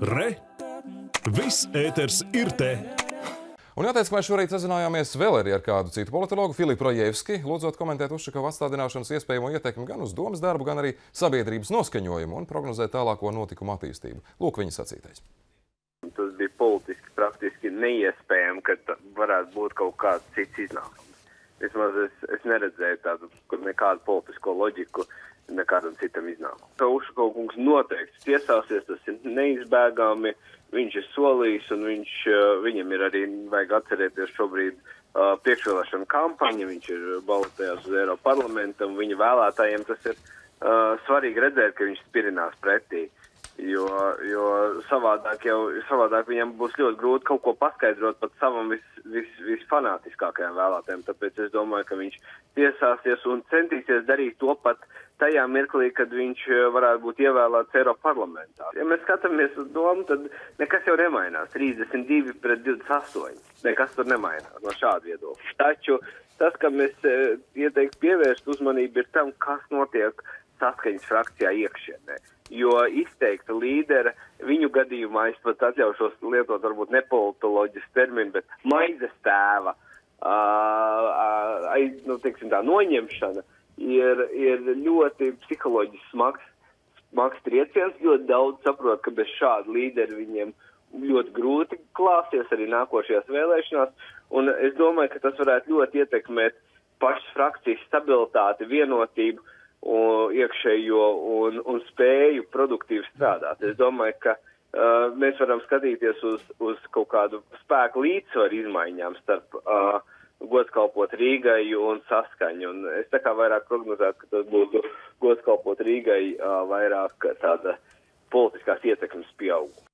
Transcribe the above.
Re! Viss ēters ir te! Un jāteic, ka mēs šorīt sazinājāmies vēl arī ar kādu citu politologu, Filipu Rojevski, lūdzot komentēt Ušakova atstādināšanas iespējamo ietekmi gan uz domas darbu, gan arī sabiedrības noskaņojumu un prognozēt tālāko notikumu attīstību. Lūk, viņa sacītais. Tas bija politiski praktiski neiespējami, ka varētu būt kaut kāds cits iznākums. Vismaz es, es neredzēju tādu nekādu politisko loģiku nekādam citam iznākumam. Ušakova kungs noteikti tiesāsies, tas ir neizbēgami. Viņš ir solījis, un viņš, viņam ir arī, vajag atcerēties šobrīd, uh, priekšvēlēšana kampaņa. Viņš ir balotējās uz Eiropas parlamentu, un viņa vēlētājiem tas ir uh, svarīgi redzēt, ka viņš spirinās pretī. Jo, jo savādāk, jau, savādāk viņam būs ļoti grūti kaut ko paskaidrot pat savam vis, vis, visfanātiskākajam vēlētājam. Tāpēc es domāju, ka viņš tiesāsies un centīsies darīt to pat tajā mirklī, kad viņš varētu būt ievēlēts Eiropas parlamentā. Ja mēs skatāmies uz domu, tad nekas jau nemainās. 32 pret 28. Nekas tur nemainās no šāda viedokļa. Taču tas, kam es ieteiktu pievērst uzmanību, ir tam, kas notiek saskaņas frakcijā iekšienē jo izteikta līdera viņu gadījumā, es pat atļaušos lietot varbūt nepolitoloģisku terminu, bet maizes tēva uh, aiz, nu, teiksim, tā noņemšana ir, ir ļoti psiholoģiski smags, smags trieciens. Ļoti daudz saprot, ka bez šāda līdera viņiem ļoti grūti klāsies arī nākošajās vēlēšanās, un es domāju, ka tas varētu ļoti ietekmēt pašas frakcijas stabilitāti, vienotību un iekšējo un, un spēju produktīvi strādāt. Es domāju, ka uh, mēs varam skatīties uz, uz kaut kādu spēku līdzsvaru izmaiņām starp uh, godskalpot Rīgai un saskaņu. Un es tā kā vairāk prognozētu, ka tas būtu godskalpot Rīgai uh, vairāk tāda politiskās ietekmes pieauguma.